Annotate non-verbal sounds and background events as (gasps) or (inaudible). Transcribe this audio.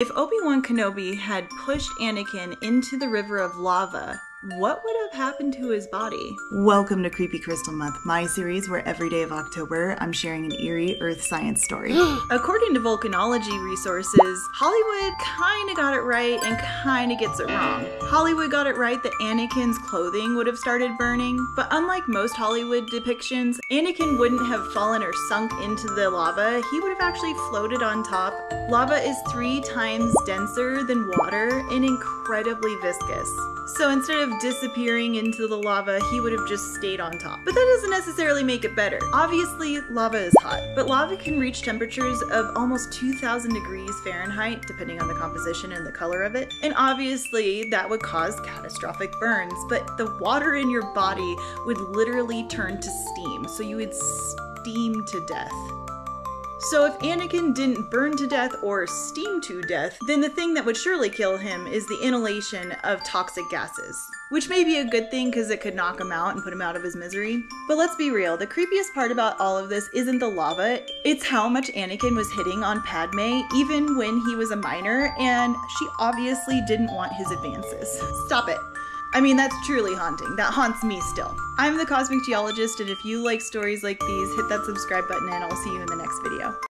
If Obi-Wan Kenobi had pushed Anakin into the river of lava, what would have happened to his body? Welcome to Creepy Crystal Month, my series where every day of October I'm sharing an eerie earth science story. (gasps) (gasps) According to volcanology resources, Hollywood kinda got it right and kinda gets it wrong. Hollywood got it right that Anakin's clothing would have started burning, but unlike most Hollywood depictions, Anakin wouldn't have fallen or sunk into the lava, he would have actually floated on top. Lava is three times denser than water and incredibly viscous. So instead of disappearing into the lava, he would have just stayed on top. But that doesn't necessarily make it better. Obviously, lava is hot, but lava can reach temperatures of almost 2000 degrees Fahrenheit, depending on the composition and the color of it. And obviously, that would cause catastrophic burns, but the water in your body would literally turn to steam, so you would steam to death. So if Anakin didn't burn to death or steam to death, then the thing that would surely kill him is the inhalation of toxic gases. Which may be a good thing because it could knock him out and put him out of his misery. But let's be real, the creepiest part about all of this isn't the lava, it's how much Anakin was hitting on Padme even when he was a minor and she obviously didn't want his advances. Stop it. I mean, that's truly haunting. That haunts me still. I'm the Cosmic Geologist, and if you like stories like these, hit that subscribe button and I'll see you in the next video.